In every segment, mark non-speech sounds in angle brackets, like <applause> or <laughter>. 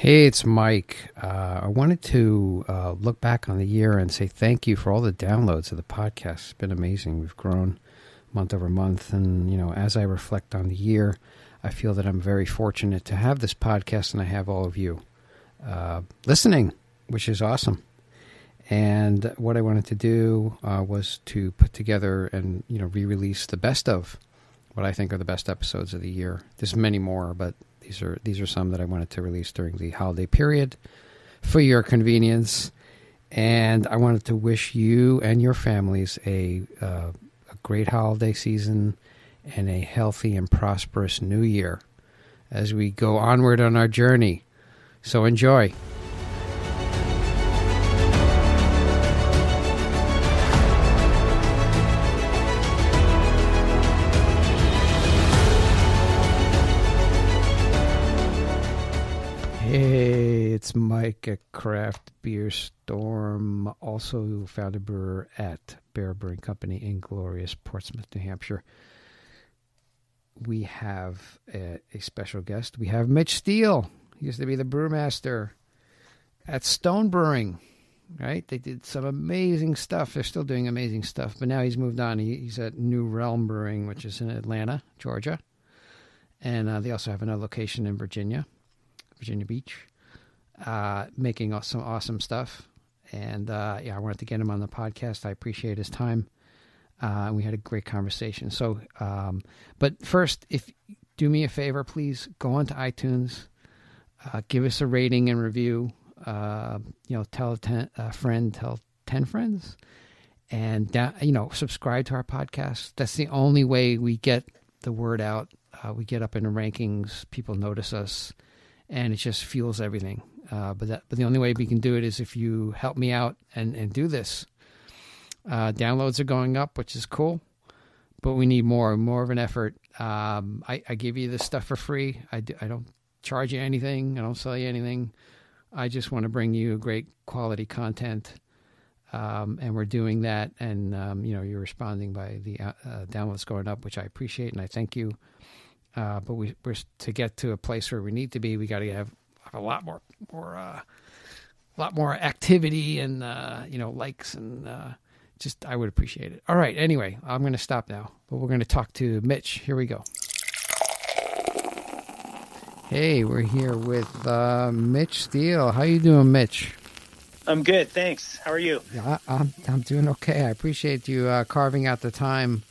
Hey, it's Mike. Uh, I wanted to uh, look back on the year and say thank you for all the downloads of the podcast. It's been amazing. We've grown month over month. And, you know, as I reflect on the year, I feel that I'm very fortunate to have this podcast and I have all of you uh, listening, which is awesome. And what I wanted to do uh, was to put together and, you know, re release the best of what I think are the best episodes of the year. There's many more, but these are these are some that I wanted to release during the holiday period for your convenience, and I wanted to wish you and your families a uh, a great holiday season and a healthy and prosperous new year as we go onward on our journey. So enjoy. Mike at Craft Beer Storm, also founder brewer at Beara Brewing Company in glorious Portsmouth, New Hampshire. We have a, a special guest. We have Mitch Steele. He used to be the brewmaster at Stone Brewing, right? They did some amazing stuff. They're still doing amazing stuff, but now he's moved on. He, he's at New Realm Brewing, which is in Atlanta, Georgia. And uh, they also have another location in Virginia. Virginia Beach, uh, making some awesome stuff. And uh, yeah, I wanted to get him on the podcast. I appreciate his time. Uh, we had a great conversation. So, um, but first, if do me a favor, please go on to iTunes, uh, give us a rating and review. Uh, you know, tell a, ten, a friend, tell ten friends, and you know, subscribe to our podcast. That's the only way we get the word out. Uh, we get up in the rankings. People notice us and it just fuels everything. Uh, but that, but the only way we can do it is if you help me out and and do this. Uh, downloads are going up, which is cool, but we need more, more of an effort. Um, I, I give you this stuff for free. I, do, I don't charge you anything. I don't sell you anything. I just want to bring you great quality content. Um, and we're doing that. And, um, you know, you're responding by the uh, uh downloads going up, which I appreciate. And I thank you. Uh, but we, we're to get to a place where we need to be. We got to have a lot more, more, uh, a lot more activity and uh, you know likes and uh, just I would appreciate it. All right. Anyway, I'm going to stop now, but we're going to talk to Mitch. Here we go. Hey, we're here with uh, Mitch Steele. How you doing, Mitch? I'm good, thanks. How are you? Yeah, I'm, I'm doing okay. I appreciate you uh, carving out the time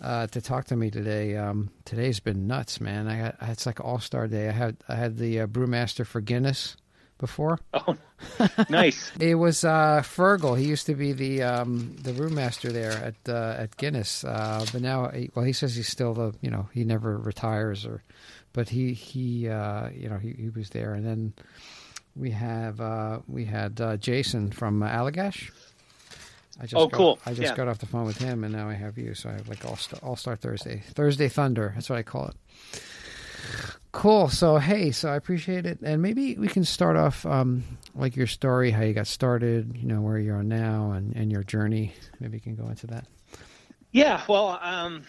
uh, to talk to me today. Um, today's been nuts, man. I it's like All Star Day. I had I had the uh, brewmaster for Guinness before. Oh, <laughs> nice. it was uh, Fergal. He used to be the um, the brewmaster there at uh, at Guinness, uh, but now well, he says he's still the you know he never retires or, but he he uh, you know he, he was there, and then we have uh, we had uh, Jason from Allagash. I just oh, got, cool. I just yeah. got off the phone with him, and now I have you. So I have like All Star, All Star Thursday, Thursday Thunder. That's what I call it. Cool. So hey, so I appreciate it, and maybe we can start off um, like your story, how you got started, you know, where you are now, and, and your journey. Maybe you can go into that. Yeah. Well, um,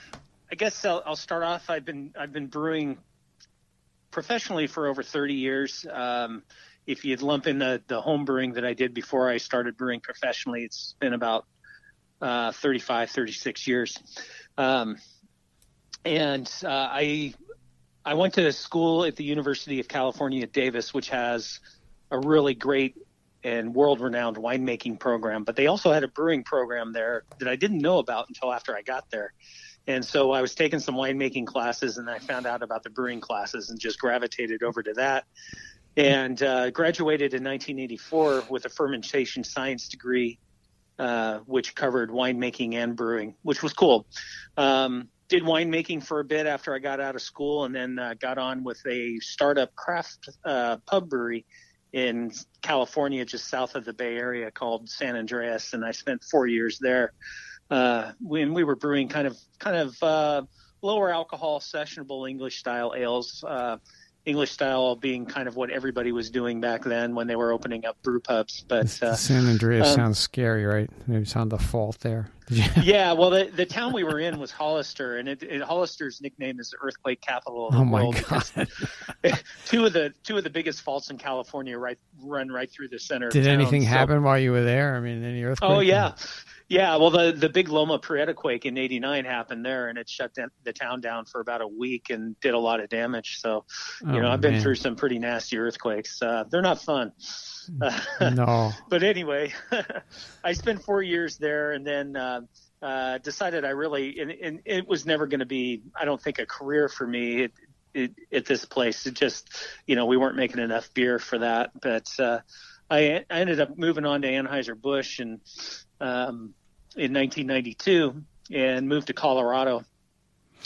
I guess I'll, I'll, start off. I've been I've been brewing professionally for over 30 years. Um, if you lump in the, the home brewing that I did before I started brewing professionally, it's been about uh, 35, 36 years. Um, and uh, I I went to school at the University of California Davis, which has a really great and world-renowned winemaking program. But they also had a brewing program there that I didn't know about until after I got there. And so I was taking some winemaking classes, and I found out about the brewing classes and just gravitated over to that and uh, graduated in 1984 with a fermentation science degree, uh, which covered winemaking and brewing, which was cool. Um, did winemaking for a bit after I got out of school, and then uh, got on with a startup craft uh, pub brewery in California, just south of the Bay Area, called San Andreas, and I spent four years there. Uh, when we were brewing kind of kind of uh, lower alcohol, sessionable English style ales English style being kind of what everybody was doing back then when they were opening up brew pubs. But uh, San Andreas um, sounds scary, right? Maybe it's on the fault there. <laughs> yeah, well, the, the town we were in was Hollister, and it, it, Hollister's nickname is the earthquake capital of the oh my world. god! <laughs> two of the two of the biggest faults in California right run right through the center. Did of town, anything so- happen while you were there? I mean, any earthquake? Oh yeah, yeah. Well, the the big Loma Prieta quake in '89 happened there, and it shut down, the town down for about a week and did a lot of damage. So, you Oh, know, I've been man. through some pretty nasty earthquakes. Uh, they're not fun. <laughs> No. but anyway, <laughs> I spent four years there, and then uh, uh, decided I really, and, and it was never going to be, I don't think, a career for me. It, it, at this place, it just, you know, we weren't making enough beer for that. But uh, I, I ended up moving on to Anheuser Busch and um, in 1992, and moved to Colorado,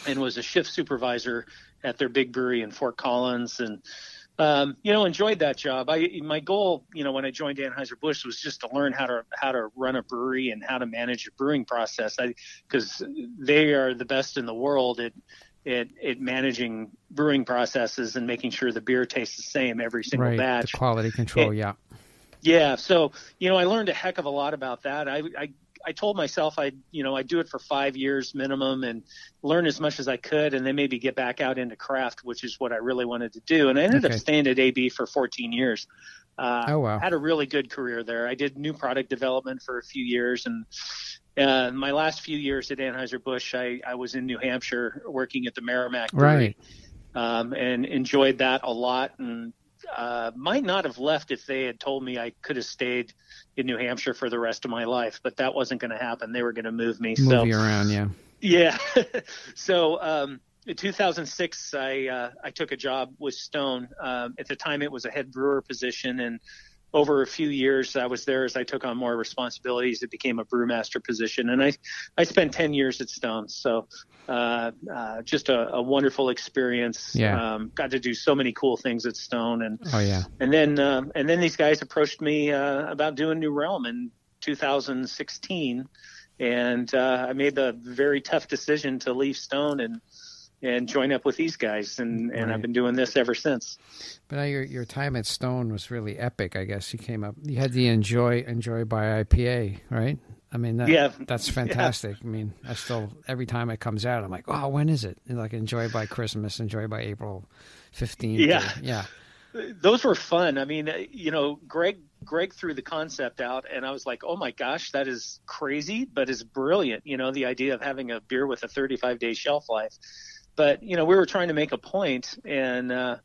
and was a shift supervisor at their big brewery in Fort Collins, and um, you know, enjoyed that job. I my goal, you know, when I joined Anheuser Busch was just to learn how to how to run a brewery and how to manage a brewing process. I because they are the best in the world at at, at managing brewing processes and making sure the beer tastes the same every single right. batch. The quality control. Yeah. Yeah, so you know, I learned a heck of a lot about that. I I, I told myself I'd you know I'd do it for five years minimum and learn as much as I could, and then maybe get back out into craft, which is what I really wanted to do. And I ended Okay. up staying at AB for 14 years. Uh, Oh wow. had a really good career there. I did new product development for a few years, and uh, my last few years at Anheuser Busch, I, I was in New Hampshire working at the Merrimack Brewery Right. um, and enjoyed that a lot. And uh, might not have left if they had told me I could have stayed in New Hampshire for the rest of my life, but that wasn't going to happen. They were going to move me. Move so you around. Yeah. yeah. <laughs> so um, in 2006, I uh, I took a job with Stone. Um, at the time, it was a head brewer position, and over a few years I was there as I took on more responsibilities. It became a brewmaster position, and I I spent 10 years at Stone. So uh, uh, just a, a wonderful experience. Yeah. Um, got to do so many cool things at Stone, and Oh yeah. and then um, and then these guys approached me uh, about doing New Realm in 2016, and uh, I made the very tough decision to leave Stone and and join up with these guys, and and Right. I've been doing this ever since. But now your your time at Stone was really epic. I guess you came up. You had the enjoy enjoy by IPA, right? I mean, that, Yeah. that's fantastic. I mean, I still every time it comes out, I'm like, oh, when is it? And like enjoy by Christmas, enjoy by April fifteenth. Yeah. yeah, Those were fun. I mean, you know, Greg Greg threw the concept out, and I was like, oh my gosh, that is crazy, but it's brilliant. You know, the idea of having a beer with a 35 day shelf life. But you know, we were trying to make a point, and uh,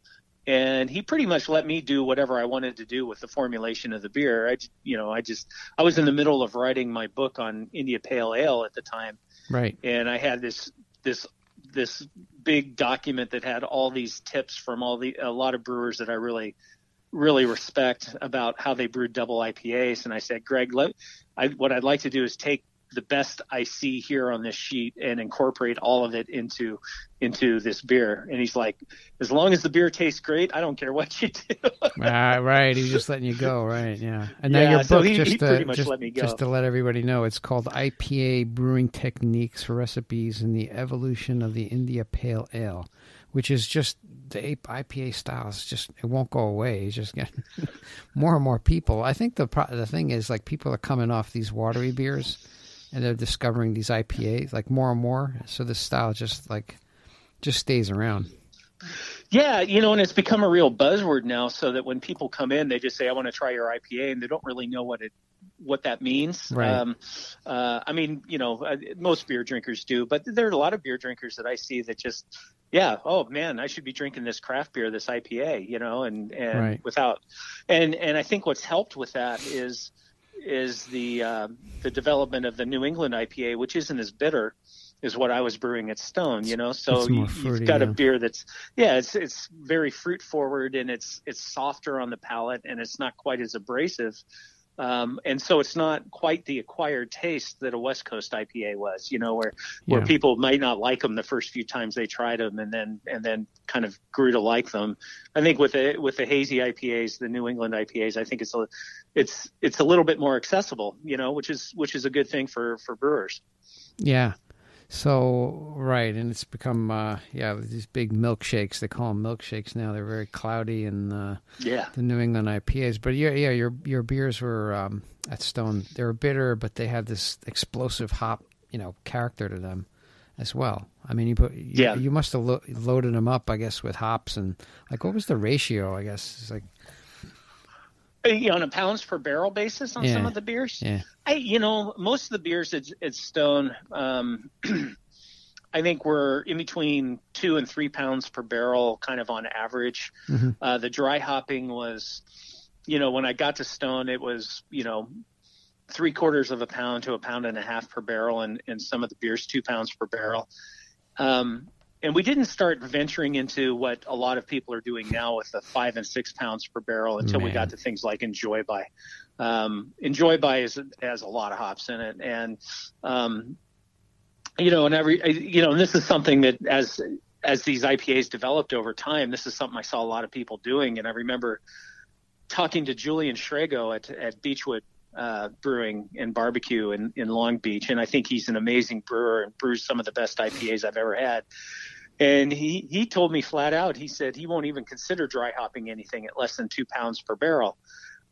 and he pretty much let me do whatever I wanted to do with the formulation of the beer. I, you know, I just I was in the middle of writing my book on India Pale Ale at the time, right. and I had this this this big document that had all these tips from all the a lot of brewers that I really really respect about how they brewed double IPAs. And I said, Greg, let, I, what I'd like to do is take the best I see here on this sheet and incorporate all of it into into this beer. And he's like, as long as the beer tastes great, I don't care what you do. <laughs> Ah, right. He's just letting you go, right? Yeah. And now Yeah, your so book, he- just, he to, pretty much just, let me go. just to let everybody know, it's called IPA Brewing Techniques, Recipes, and the Evolution of the India Pale Ale, which is just the IPA style. Is just it won't go away. It's just getting <laughs> more and more people. I think the pro- the thing is like people are coming off these watery beers, and they're discovering these IPAs like more and more. So this style just like just stays around. Yeah, you know, and it's become a real buzzword now. So that when people come in, they just say, "I want to try your IPA," and they don't really know what it what that means. Right. Um, uh, I mean, you know, uh, most beer drinkers do, but there are a lot of beer drinkers that I see that just, yeah, oh man, I should be drinking this craft beer, this IPA, you know, and and Right. without, and and I think what's helped with that is is the uh, the development of the New England IPA, which isn't as bitter as what I was brewing at Stone, you know. So you, you've got yeah. a beer that's yeah, it's it's very fruit forward and it's it's softer on the palate and it's not quite as abrasive. Um, and so it's not quite the acquired taste that a West Coast IPA was, you know, where where Yeah. people might not like them the first few times they tried them, and then and then kind of grew to like them. I think with the with the hazy IPAs, the New England IPAs, I think it's a it's it's a little bit more accessible, you know, which is which is a good thing for for brewers. Yeah. So right, and it's become uh, yeah these big milkshakes. They call them milkshakes now. They're very cloudy and uh, Yeah. the New England IPAs. But yeah, yeah, your your beers were um, at Stone. They were bitter, but they had this explosive hop you know character to them as well. I mean, you put you, Yeah. you must have lo- loaded them up, I guess, with hops and like what was the ratio? I guess it's like Uh, on a pounds per barrel basis on some of the beers. yeah, I, you know, most of the beers at, at Stone, um, <clears throat> I think we're in between two and three pounds per barrel, kind of on average. Mhm. Uh, the dry hopping was, you know, when I got to Stone, it was, you know, three quarters of a pound to a pound and a half per barrel, and, and some of the beers two pounds per barrel. Um, and we didn't start venturing into what a lot of people are doing now with the five and six pounds per barrel until we got to things like Enjoy By. Um, Enjoy By is, has a lot of hops in it, and um, you know, and every you know, and this is something that as as these IPAs developed over time, this is something I saw a lot of people doing, and I remember talking to Julian Shrago at at Beachwood uh, Brewing and Barbecue in, in Long Beach, and I think he's an amazing brewer and brews some of the best IPAs I've ever had. And he he told me flat out, he said he won't even consider dry hopping anything at less than two pounds per barrel,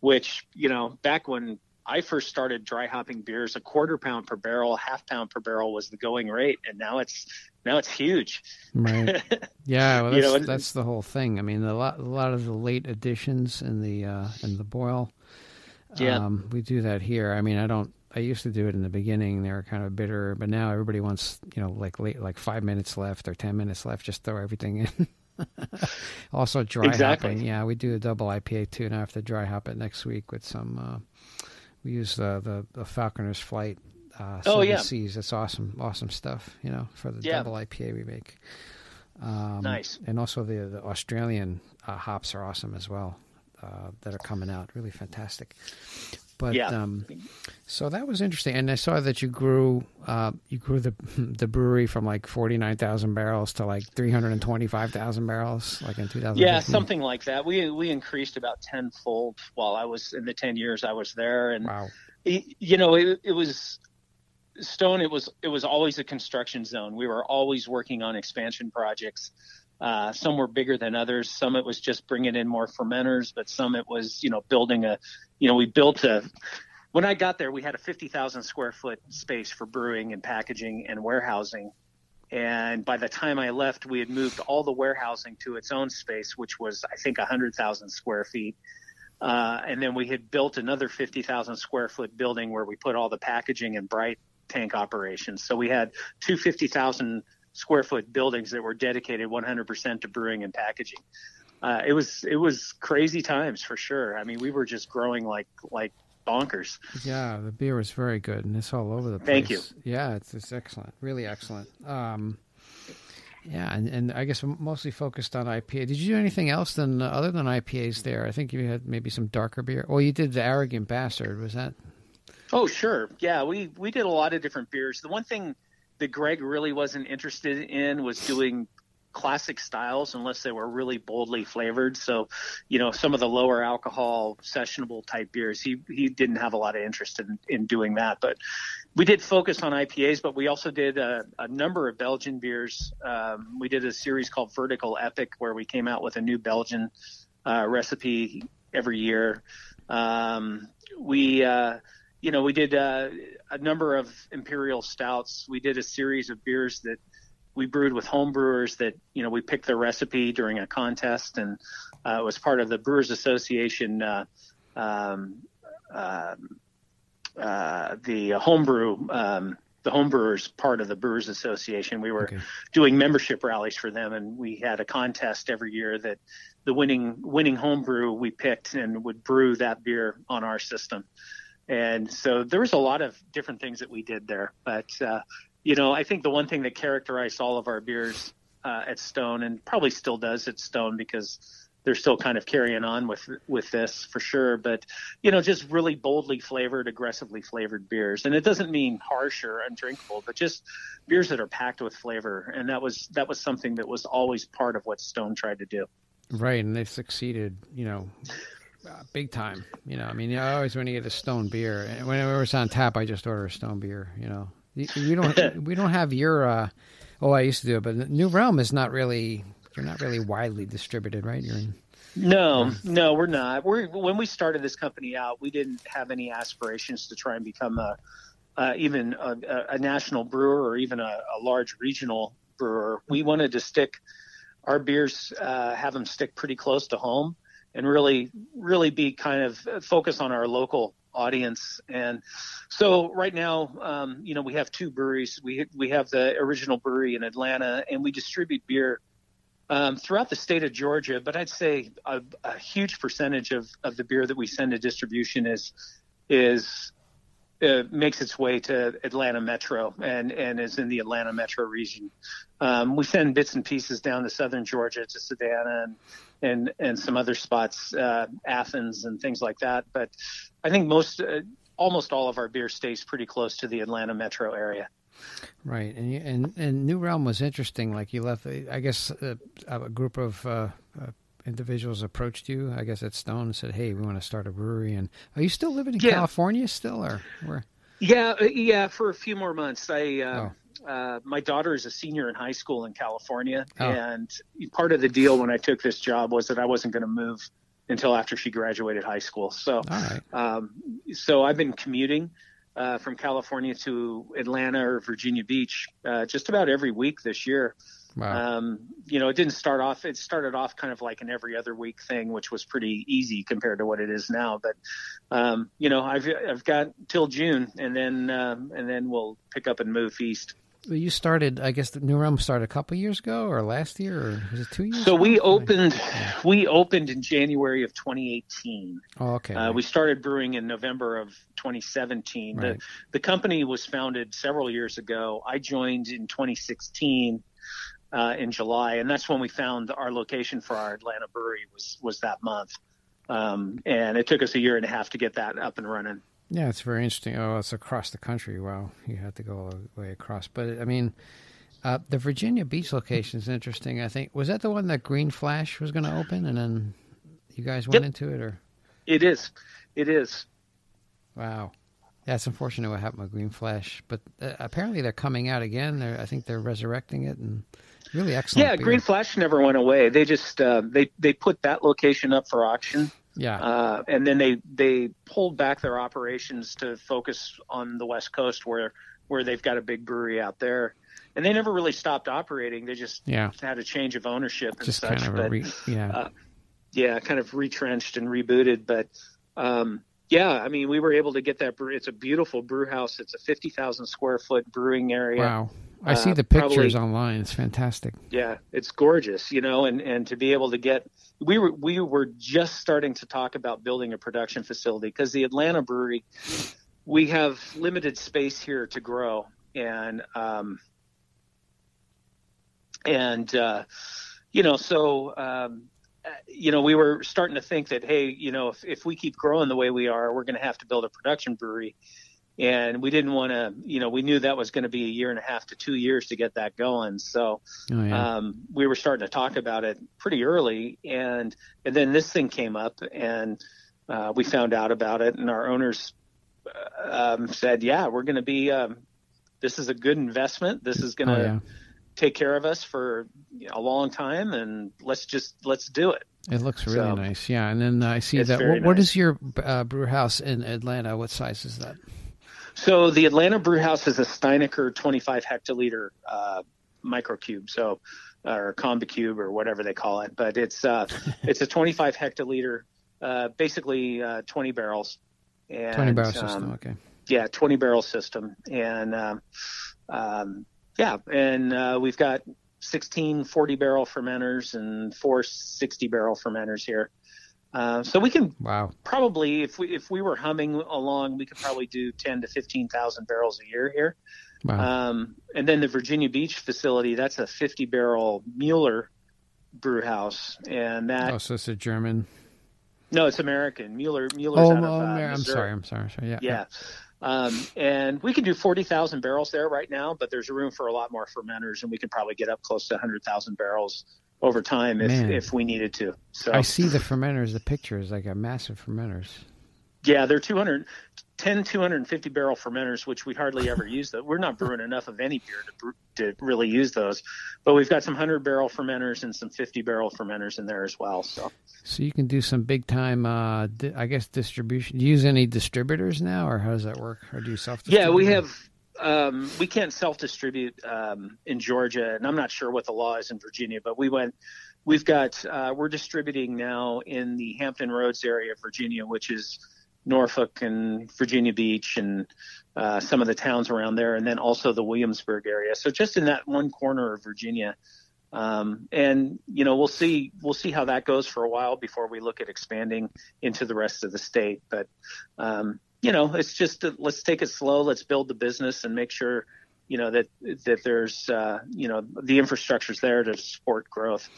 which you know back when I first started dry hopping beers, a quarter pound per barrel, half pound per barrel was the going rate, and now it's now it's huge. right. <laughs> Yeah, well, You that's, know, and- that's the whole thing. I mean, a lot, a lot of the late additions in the uh, in the boil. Yeah. Um, we do that here. I mean, I don't. I used to do it in the beginning. They were kind of bitter, but now everybody wants, you know, like late, like five minutes left or ten minutes left. Just throw everything in. <laughs> also, dry Exactly. hopping. Yeah, we do a double IPA too, and I have to dry hop it next week with some. Uh, we use the the, the Falconer's Flight. Uh, Oh, yeah. Seas. That's awesome, awesome stuff. You know, for the Yeah. double IPA we make. Um, Nice. And also the the Australian uh, hops are awesome as well. Uh, that are coming out, really fantastic. But Yeah. um, so that was interesting, and I saw that you grew uh, you grew the <laughs> the brewery from like forty nine thousand barrels to like three hundred and twenty five thousand barrels, like in two thousand. Yeah, something like that. We we increased about tenfold while I was in the ten years I was there, and Wow. y- you know it, it was Stone. It was it was always a construction zone. We were always working on expansion projects. Uh, some were bigger than others. Some it was just bringing in more fermenters, but some it was you know building a, you know we built a. When I got there, we had a fifty thousand square foot space for brewing and packaging and warehousing. And by the time I left, we had moved all the warehousing to its own space, which was, I think, 100,000 square feet. Uh, and then we had built another 50,000 square foot building where we put all the packaging and bright tank operations. So we had two 50,000 square foot buildings that were dedicated 100% to brewing and packaging. Uh, it was it was crazy times for sure. I mean, we were just growing like like bonkers. Yeah, the beer was very good, and it's all over the place. Thank you. Yeah, it's it's excellent, really excellent. Um, yeah, and, and I guess mostly focused on IPA. Did you do anything else than uh, other than IPAs there? I think you had maybe some darker beer. Well, you did the Arrogant Bastard. Was that? Oh, sure. Yeah, we we did a lot of different beers. The one thing that Greg really wasn't interested in was doing classic styles unless they were really boldly flavored. So, you know, some of the lower alcohol sessionable type beers, he he didn't have a lot of interest in, in doing that. But we did focus on IPAs, but we also did a, a number of Belgian beers. Um, we did a series called Vertical Epic where we came out with a new Belgian uh, recipe every year. Um, we uh, you know, we did uh, a number of imperial stouts. We did a series of beers that we brewed with home brewers that, you know, we picked their recipe during a contest and uh, it was part of the Brewers Association, uh, um, um uh, the homebrew, um, the homebrewers part of the Brewers Association. We were Okay. doing membership rallies for them and we had a contest every year that the winning winning homebrew we picked and would brew that beer on our system. And so there was a lot of different things that we did there. But, uh, you know, I think the one thing that characterized all of our beers uh, at Stone and probably still does at Stone because they're still kind of carrying on with with this for sure. But you know, just really boldly flavored, aggressively flavored beers, and it doesn't mean harsh or undrinkable, but just beers that are packed with flavor. And that was that was something that was always part of what Stone tried to do. Right, and they've succeeded. You know. Uh, big time, you know. I mean, I always when you get a Stone beer, and whenever it's on tap, I just order a Stone beer. You know, you, you don't. <laughs> we don't have your. Uh, oh, I used to do it, but New Realm is not really. You're not really widely distributed, right? You're in. No, no, we're not. We're when we started this company out, we didn't have any aspirations to try and become a uh, even a, a, national brewer or even a, a, large regional brewer. We wanted to stick our beers, uh, have them stick pretty close to home, and really, really be kind of focus on our local audience. And so right now, um, you know, we have two breweries. We we have the original brewery in Atlanta, and we distribute beer um, throughout the state of Georgia. But I'd say a, a, huge percentage of, of the beer that we send to distribution is is uh, makes its way to Atlanta Metro and and is in the Atlanta Metro region. Um, we send bits and pieces down to southern Georgia to Savannah and and and some other spots, uh, Athens and things like that. But I think most uh, almost all of our beer stays pretty close to the Atlanta Metro area. Right, and and and New Realm was interesting. Like you left, I guess, uh, a group of uh, individuals approached you. I guess at Stone and said, "Hey, we want to start a brewery." And are you still living in yeah. California still, or where? Yeah, uh, yeah, for a few more months. I uh, oh. uh, my daughter is a senior in high school in California, oh. and part of the deal when I took this job was that I wasn't going to move until after she graduated high school. So, um, so I've been commuting uh, from California to Atlanta or Virginia Beach uh, just about every week this year. Wow. Um, you know, it didn't start off. It started off kind of like an every other week thing, which was pretty easy compared to what it is now. But um, you know, I've I've got till June, and then um, and then we'll pick up and move east. You started, I guess, the New Realm started a couple years ago, or last year, or was it two years? So ago? we opened, we opened in January of 2018. Oh, okay. Uh, we started brewing in November of 2017. Right. The the company was founded several years ago. I joined in 2016 uh, in July, and that's when we found our location for our Atlanta brewery was was that month. Um, and it took us a year and a half to get that up and running. Yeah, it's very interesting. Oh, it's across the country. Wow, you had to go all the way across. But I mean, uh, the Virginia Beach location is interesting. I think was that the one that Green Flash was going to open, and then you guys went yep. into it, or it is, it is. Wow, yeah, it's unfortunate what happened with Green Flash, but uh, apparently they're coming out again. They're, I think they're resurrecting it, and really excellent. Yeah, beer. Green Flash never went away. They just uh, they they put that location up for auction yeah. Uh, and then they they pulled back their operations to focus on the West Coast where where they've got a big brewery out there. And they never really stopped operating. They just yeah. had a change of ownership and just such. Kind of but, re- yeah. Uh, yeah, kind of retrenched and rebooted. But um, yeah, I mean, we were able to get that brew. It's a beautiful brew house. It's a 50,000 square foot brewing area. Wow. I see uh, the pictures probably, online. It's fantastic. Yeah, it's gorgeous, you know, and, and to be able to get we were we were just starting to talk about building a production facility because the Atlanta brewery we have limited space here to grow and um, and uh, you know so um, you know we were starting to think that hey you know if, if we keep growing the way we are we're going to have to build a production brewery and we didn't want to you know we knew that was going to be a year and a half to two years to get that going so oh, yeah. um, we were starting to talk about it pretty early and and then this thing came up and uh, we found out about it and our owners uh, um, said yeah we're going to be um, this is a good investment this is going to oh, yeah. take care of us for a long time and let's just let's do it it looks really so, nice, yeah. And then I see that. What, nice. what is your uh, brew house in Atlanta? What size is that? So the Atlanta Brew House is a Steinecker 25 hectoliter uh, microcube, so or CombiCube or whatever they call it, but it's uh, <laughs> it's a 25 hectoliter, uh, basically uh, 20 barrels. And, 20 barrel um, system, okay. Yeah, 20 barrel system, and um, um, yeah, and uh, we've got 16 40 barrel fermenters and four 60 barrel fermenters here. Uh, so we can wow. probably, if we if we were humming along, we could probably do ten to fifteen thousand barrels a year here. Wow. Um, and then the Virginia Beach facility, that's a fifty barrel Mueller brew house, and that. Oh, so it's a German. No, it's American. Mueller. Mueller's oh, out of, uh, I'm sorry. I'm sorry. sorry. Yeah. Yeah. Um, and we can do 40,000 barrels there right now, but there's room for a lot more fermenters, and we could probably get up close to 100,000 barrels over time if, if we needed to. So I see the fermenters, the pictures, like a massive fermenters. Yeah, they're 200, 10 250 barrel fermenters, which we hardly ever <laughs> use. That we're not brewing enough of any beer to, to really use those, but we've got some 100 barrel fermenters and some 50 barrel fermenters in there as well. So, so you can do some big time, uh, di- I guess, distribution. Do you use any distributors now, or how does that work? Or do you self? Yeah, we have. Um, we can't self distribute um, in Georgia, and I'm not sure what the law is in Virginia, but we went. We've got. Uh, we're distributing now in the Hampton Roads area of Virginia, which is Norfolk and Virginia Beach and uh, some of the towns around there, and then also the Williamsburg area. So just in that one corner of Virginia, um, and you know we'll see we'll see how that goes for a while before we look at expanding into the rest of the state. But um, you know it's just uh, let's take it slow, let's build the business and make sure you know that that there's uh, you know the infrastructure's there to support growth.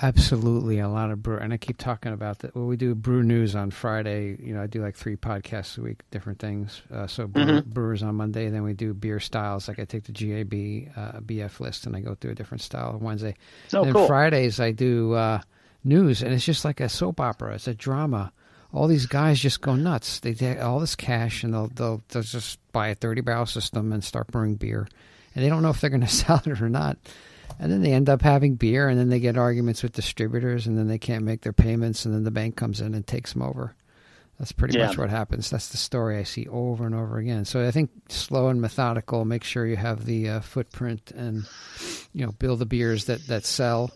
Absolutely, a lot of brew, and I keep talking about that. Well, we do brew news on Friday. You know, I do like three podcasts a week, different things. Uh, so brew, mm-hmm. brewers on Monday, then we do beer styles. Like I take the GAB uh, BF list and I go through a different style on Wednesday. Oh, and cool. Fridays I do uh, news, and it's just like a soap opera. It's a drama all these guys just go nuts. They take all this cash and they'll, they'll, they'll just buy a 30 barrel system and start brewing beer. And they don't know if they're going <laughs> to sell it or not. And then they end up having beer and then they get arguments with distributors and then they can't make their payments and then the bank comes in and takes them over. That's pretty yeah. much what happens. That's the story I see over and over again. So I think slow and methodical, make sure you have the uh, footprint and, you know, build the beers that, that sell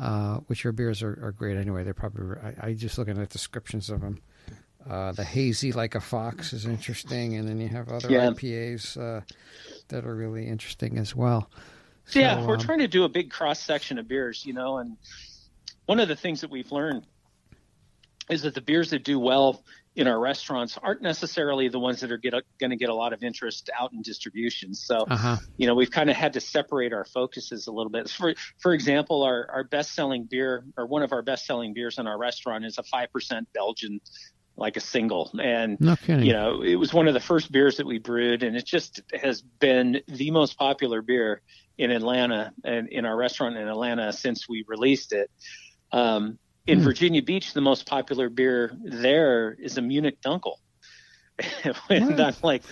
uh, which your beers are, are, great anyway. They're probably I, I just looking at descriptions of them. Uh, the hazy like a fox is interesting, and then you have other yeah. IPAs uh, that are really interesting as well. So, yeah, we're um, trying to do a big cross section of beers, you know, and one of the things that we've learned is that the beers that do well in our restaurants aren't necessarily the ones that are going to get a lot of interest out in distribution. So, uh-huh. you know, we've kind of had to separate our focuses a little bit. For for example, our our best selling beer or one of our best selling beers in our restaurant is a five percent Belgian. Like a single, and no you know, it was one of the first beers that we brewed, and it just has been the most popular beer in Atlanta and in our restaurant in Atlanta since we released it. Um, in hmm. Virginia Beach, the most popular beer there is a Munich Dunkel. <laughs> and I'm like,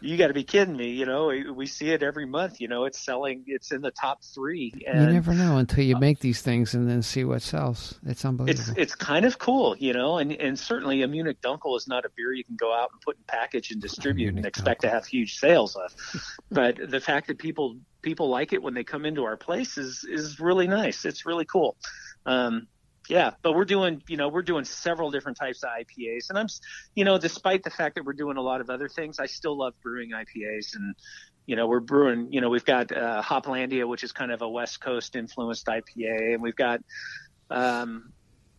you got to be kidding me. You know, we, we, see it every month. You know, it's selling, it's in the top three. And, you never know until you make these things and then see what sells. It's unbelievable. It's, it's kind of cool, you know, and, and certainly a Munich Dunkel is not a beer you can go out and put in package and distribute and expect Dunkel. to have huge sales of. <laughs> but the fact that people, people like it when they come into our place is, is really nice. It's really cool. Um, yeah, but we're doing, you know, we're doing several different types of IPAs, and I'm, you know, despite the fact that we're doing a lot of other things, I still love brewing IPAs, and you know, we're brewing, you know, we've got uh, Hoplanta, which is kind of a West Coast influenced IPA, and we've got um,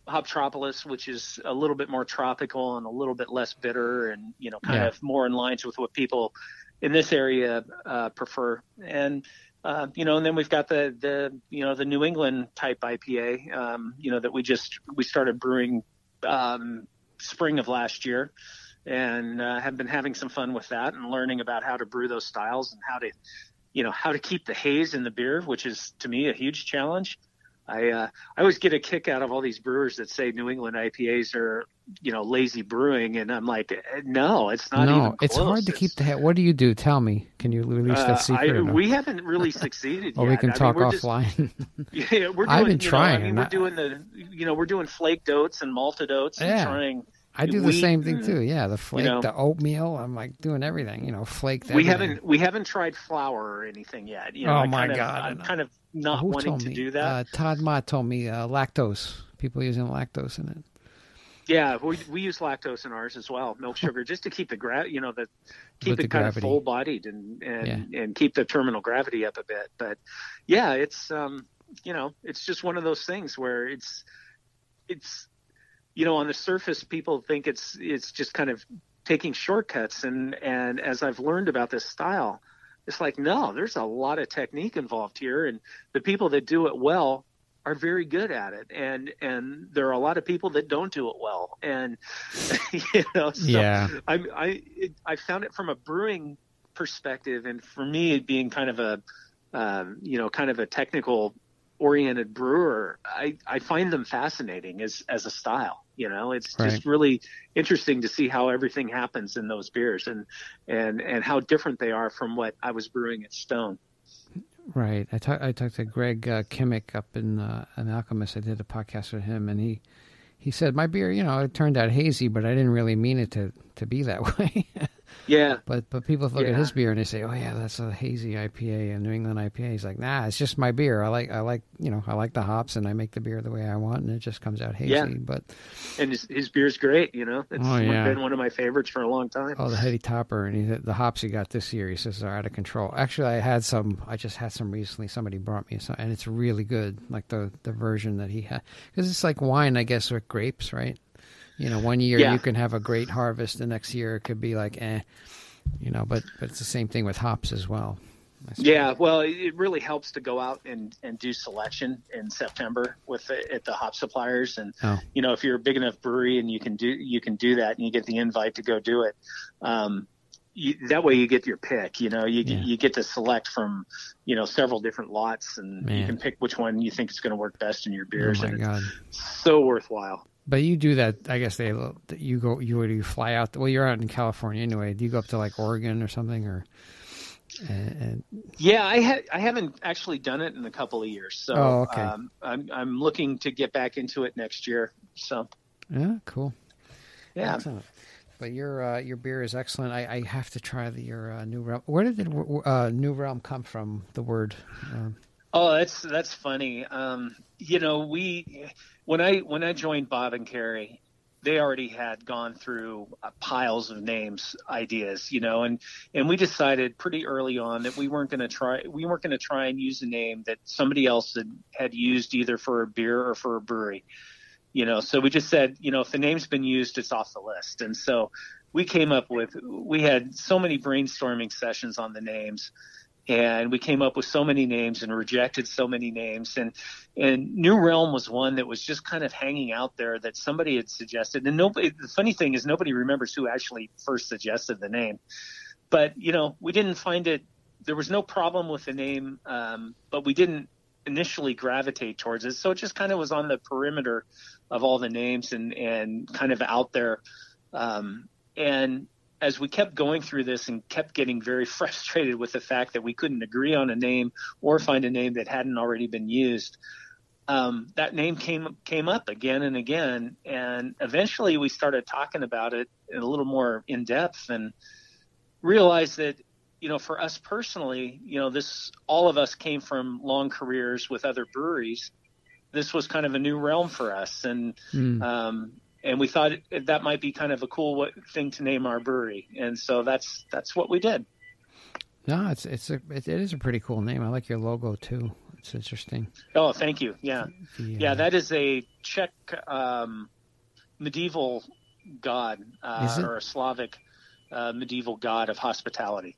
Hoptropolis, which is a little bit more tropical and a little bit less bitter, and you know, kind yeah. of more in lines with what people in this area uh, prefer, and uh, you know, and then we've got the the you know the New England type IPA, um, you know, that we just we started brewing um, spring of last year, and uh, have been having some fun with that and learning about how to brew those styles and how to, you know, how to keep the haze in the beer, which is to me a huge challenge. I uh, I always get a kick out of all these brewers that say New England IPAs are you know lazy brewing, and I'm like, eh, no, it's not. No, it's hard to keep the. head. what do you do? Tell me. Can you release that uh, secret? I, no? We haven't really succeeded. <laughs> well, yet. we can I talk mean, offline. Just, <laughs> yeah, we're doing. I've been trying. Know, I mean, we're doing the. You know, we're doing flaked oats and malted oats yeah. and trying I do the same thing too. Yeah, the flake, you know, the oatmeal. I'm like doing everything. You know, flake. We haven't we haven't tried flour or anything yet. You know, oh I my kind god! Of, I'm kind of not Who wanting to me? do that. Uh, Todd Mott told me uh, lactose. People using lactose in it. Yeah, we we use lactose in ours as well, milk sugar, just to keep the gra- you know the keep With it kind gravity. of full bodied and and yeah. and keep the terminal gravity up a bit. But yeah, it's um you know it's just one of those things where it's it's you know, on the surface, people think it's it's just kind of taking shortcuts. And and as I've learned about this style, it's like no, there's a lot of technique involved here, and the people that do it well are very good at it. And and there are a lot of people that don't do it well. And <laughs> you know so yeah. I i it, i found it from a brewing perspective and for me it being kind of a um, you know kind of a technical oriented brewer i i find them fascinating as as a style You know, it's Right. just really interesting to see how everything happens in those beers and and and how different they are from what I was brewing at Stone. Right. I talked. I talked to Greg uh, Kimmich up in uh, an Alchemist. I did a podcast with him, and he he said my beer, you know, it turned out hazy, but I didn't really mean it to to be that <laughs> way. Yeah, but but people look at his beer and they say, oh yeah, that's a hazy IPA, a New England IPA. He's like, nah, it's just my beer. I like I like you know I like the hops, and I make the beer the way I want, and it just comes out hazy. Yeah. But and his, his beer's great. You know, it's Oh, yeah. been one of my favorites for a long time. Oh, the heady topper, and he, the hops he got this year, he says are out of control. Actually, I had some. I just had some recently. Somebody brought me some, and it's really good. Like the the version that he had, because it's like wine, I guess, with grapes, right? You know, one year Yeah. you can have a great harvest, the next year it could be like, eh, you know. But but it's the same thing with hops as well. Yeah, well, it- really helps to go out and, and do selection in September with the, at the hop suppliers, and Oh. you know if you're a big enough brewery and you can do you can do that and you get the invite to go do it. Um, you, that way you get your pick. You know, you Yeah. you get to select from you know several different lots, and you can pick which one you think is going to work best in your beers. Oh beers, my and god! so worthwhile. But you do that. I guess they you go you you fly out. Well, you're out in California anyway. Do you go up to like Oregon or something or? And, and Yeah, I ha- I haven't actually done it in a couple of years, so Oh, okay. um, I'm I'm looking to get back into it next year. So yeah, cool. yeah. Excellent. But your uh, your beer is excellent. I, I have to try the, your uh, new realm. Where did the uh, new realm come from? The word. Um, Oh, that's that's funny. Um, you know, we when I when I joined Bob and Carey, they already had gone through uh, piles of names, ideas, you know, and and we decided pretty early on that we weren't going to try we weren't going to try and use a name that somebody else had, had used either for a beer or for a brewery. You know, so we just said, you know, if the name's been used, it's off the list. And so we came up with we had so many brainstorming sessions on the names and we came up with so many names and rejected so many names. And and new realm was one that was just kind of hanging out there that somebody had suggested. And nobody the funny thing is nobody remembers who actually first suggested the name. But you know we didn't find it there was no problem with the name um, but we didn't initially gravitate towards it. So it just kind of was on the perimeter of all the names and and kind of out there. Um, and as we kept going through this and kept getting very <laughs> frustrated with the fact that we couldn't agree on a name or find a name that hadn't already been used, um, that name came came up again and again, and eventually we started talking about it in a little more in depth and realized that you know for us personally, you know this all of us came from long careers with other breweries. This was kind of a new realm for us, and mm, um, and we thought that might be kind of a cool thing to name our brewery, and so that's that's what we did. no, it's it's a it, it is a pretty cool name. I like your logo too. It's interesting. Oh, thank you. Yeah, The, yeah, uh, that is a Czech um, medieval god uh, or a Slavic uh, medieval god of hospitality.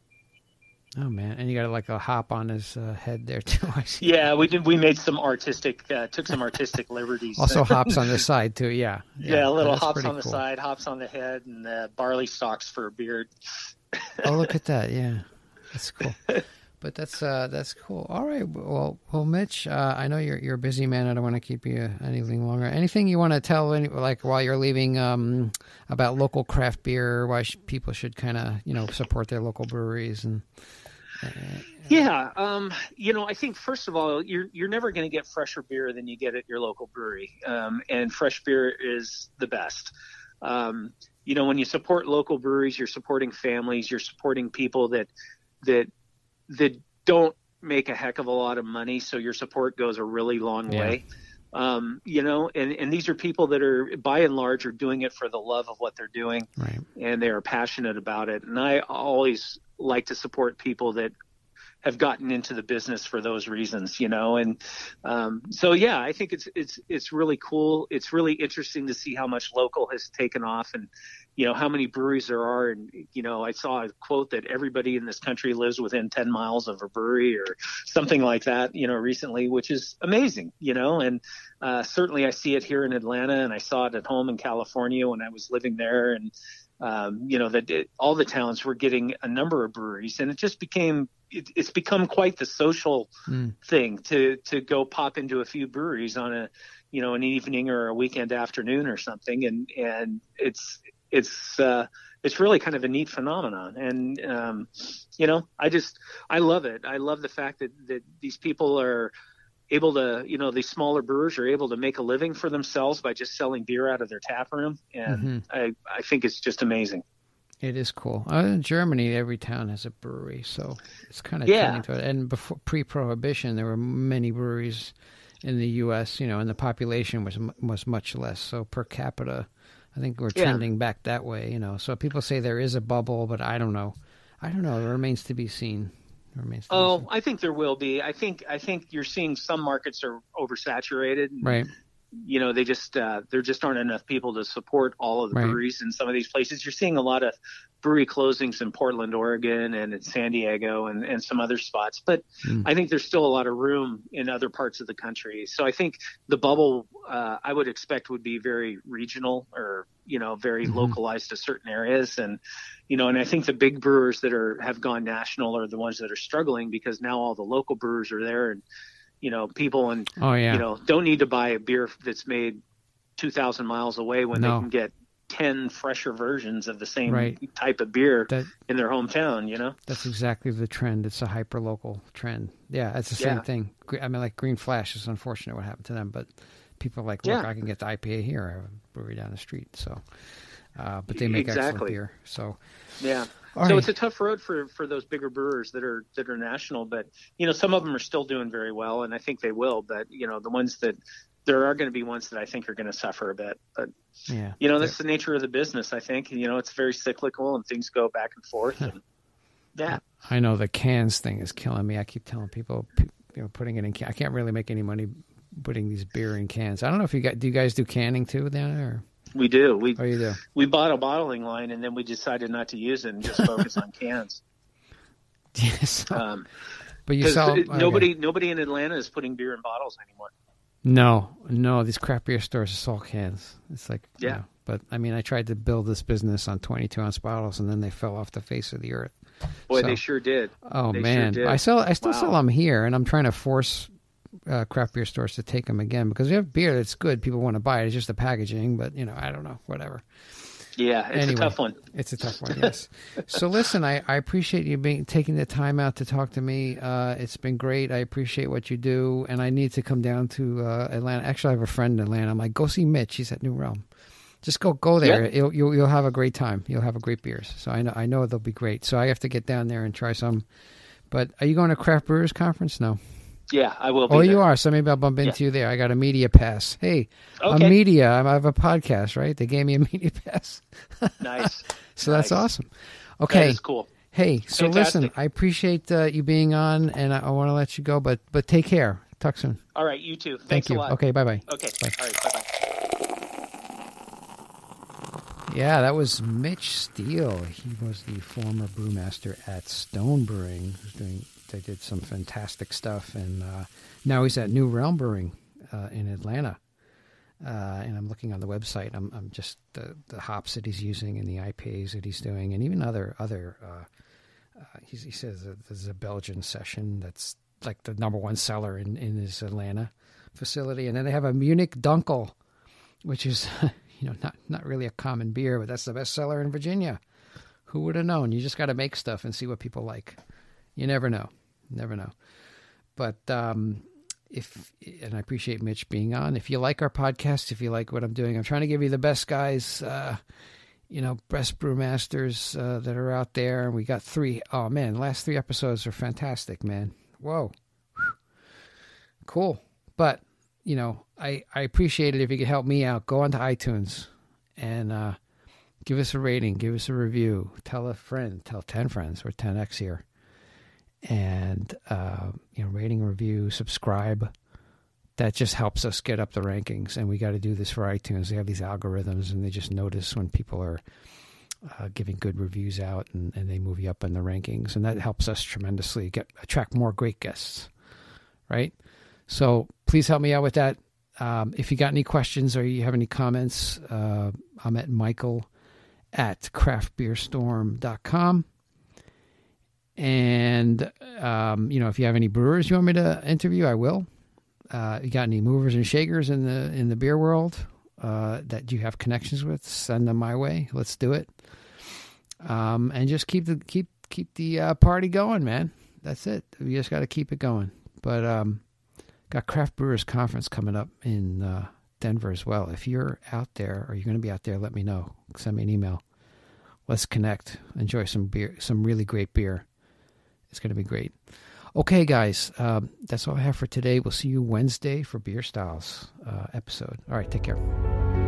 Oh man, and you got like a hop on his uh, head there <laughs> too. I see. Yeah, we did. We made some artistic, uh, took some artistic liberties. Also <laughs> hops on the side too. Yeah. yeah, a little hops on the cool. side, hops on the head, and uh, barley stalks for a beard. <laughs> oh, look at that! Yeah, that's cool. But that's uh, that's cool. All right. Well, well, Mitch, uh, I know you're you're a busy man. I don't want to keep you anything longer. Anything you want to tell, any, like while you're leaving, um, about local craft beer? Why sh- people should kind of you know support their local breweries and. Yeah, um, you know, I think first of all, you're you're never going to get fresher beer than you get at your local brewery, um, and fresh beer is the best. Um, you know, when you support local breweries, you're supporting families, you're supporting people that that that don't make a heck of a lot of money, so your support goes a really long Yeah. way. Um, you know, and, and these are people that are by and large are doing it for the love of what they're doing right. and they are passionate about it. And I always like to support people that have gotten into the business for those reasons, you know. And um, so, yeah, I think it's it's it's really cool. It's really interesting to see how much local has taken off, and you know how many breweries there are. And you know, I saw a quote that everybody in this country lives within 10 miles of a brewery or something like that, you know, recently, which is amazing, you know. And uh, certainly, I see it here in Atlanta, and I saw it at home in California when I was living there, and um, you know that it, all the towns were getting a number of breweries, and it just became it, it's become quite the social Mm. thing to to go pop into a few breweries on a you know, an evening or a weekend afternoon or something, and and it's it's uh, it's really kind of a neat phenomenon. And um, you know, I just I love it. I love the fact that that these people are able to, you know, these smaller brewers are able to make a living for themselves by just selling beer out of their tap room, and mm-hmm. I I think it's just amazing. It is cool. Uh, in Germany, every town has a brewery, so it's kind of yeah. to it. And before pre-prohibition, there were many breweries in the U.S. You know, and the population was was much less. So per capita, I think we're trending yeah. back that way. You know, so people say there is a bubble, but I don't know. I don't know. It remains to be seen. It remains. oh, I think there will be. I think I think you're seeing some markets are oversaturated. Right you know they just uh, there just aren't enough people to support all of the right. breweries in some of these places. You're seeing a lot of brewery closings in Portland, Oregon, and in San Diego, and, and some other spots. But mm. I think there's still a lot of room in other parts of the country. So I think the bubble uh, I would expect would be very regional or you know very mm-hmm. localized to certain areas, and you know, and I think the big brewers that are have gone national are the ones that are struggling because now all the local brewers are there and you know people and oh, yeah. you know don't need to buy a beer that's made 2000 miles away when no. they can get 10 fresher versions of the same right. type of beer that, in their hometown you know that's exactly the trend it's a hyper local trend yeah it's the same yeah. thing i mean like green flash is unfortunate what happened to them but people are like look yeah. i can get the ipa here i have a brewery down the street so uh, but they make exactly. excellent beer so yeah all so right. it's a tough road for, for those bigger brewers that are that are national, but you know some of them are still doing very well, and I think they will. But you know the ones that there are going to be ones that I think are going to suffer a bit. But yeah, you know that's the nature of the business. I think you know it's very cyclical and things go back and forth. And, yeah, I know the cans thing is killing me. I keep telling people, you know, putting it in. I can't really make any money putting these beer in cans. I don't know if you got. Do you guys do canning too then, or? We do. We oh, you do. We bought a bottling line and then we decided not to use it and just focus on cans. <laughs> Yes. Um, but you saw nobody. Okay. Nobody in Atlanta is putting beer in bottles anymore. No, no. These craft beer stores are salt cans. It's like yeah. You know, but I mean, I tried to build this business on 22 ounce bottles, and then they fell off the face of the earth. Boy, so, they sure did. Oh they man, sure I sell. I still wow. sell them here, and I'm trying to force uh, craft beer stores to take them again because we have beer that's good. People want to buy it. It's just the packaging, but you know, I don't know, whatever. Yeah, it's anyway, a tough one. It's a tough one. Yes. so listen, I, I appreciate you being taking the time out to talk to me. Uh, it's been great. I appreciate what you do, and I need to come down to uh, Atlanta. Actually, I have a friend in Atlanta. I'm like, go see Mitch. He's at New Realm. Just go go there. Yeah. You'll, you'll, you'll have a great time. You'll have a great beers. So I know I know they'll be great. So I have to get down there and try some. But are you going to craft brewers conference? No. Yeah, I will. oh, there. you are. So maybe I'll bump into yeah. you there. I got a media pass. Hey, okay. a media. I have a podcast, right? They gave me a <laughs> media pass. nice. <laughs> so nice. that's awesome. Okay. That is cool. Hey, so Fantastic. listen, I appreciate uh, you being on, and I, I want to let you go, but but take care. Talk soon. All right, you too. Thanks Thank you. Okay, bye bye. Okay. Bye. All right, bye bye. Yeah, that was Mitch Steele. He was the former brewmaster at Stone Brewing, who's doing they did some fantastic stuff, and uh, now he's at New Realm Brewing uh, in Atlanta. Uh, and I'm looking on the website. I'm, I'm just the, the hops that he's using and the IPAs that he's doing, and even other other. Uh, uh, he says there's a Belgian session that's like the number one seller in, in his Atlanta facility, and then they have a Munich Dunkel, which is <laughs> you know not not really a common beer, but that's the best seller in Virginia. Who would have known? You just got to make stuff and see what people like. You never know. Never know. But um, if and I appreciate Mitch being on. If you like our podcast, if you like what I'm doing, I'm trying to give you the best guys, uh, you know, best brewmasters uh, that are out there. And we got three. Oh man, last three episodes are fantastic, man. Whoa, cool. But you know, I I appreciate it if you could help me out. Go onto iTunes and uh, give us a rating, give us a review, tell a friend, tell ten friends. We're 10x here and uh, you know, rating, review, subscribe. That just helps us get up the rankings, and we got to do this for iTunes. They have these algorithms, and they just notice when people are uh, giving good reviews out, and, and they move you up in the rankings, and that helps us tremendously get attract more great guests, right? So please help me out with that. Um, if you got any questions or you have any comments, uh, I'm at Michael at craftbeerstorm.com. And, um, you know, if you have any brewers you want me to interview, I will. Uh, you got any movers and shakers in the in the beer world uh, that you have connections with? Send them my way. Let's do it. Um, and just keep the keep keep the uh, party going, man. That's it. We just got to keep it going. But um, got Craft Brewers Conference coming up in uh, Denver as well. If you're out there or you're going to be out there, let me know. Send me an email. Let's connect. Enjoy some beer, some really great beer. It's going to be great. Okay, guys, um, that's all I have for today. We'll see you Wednesday for Beer Styles uh, episode. All right, take care.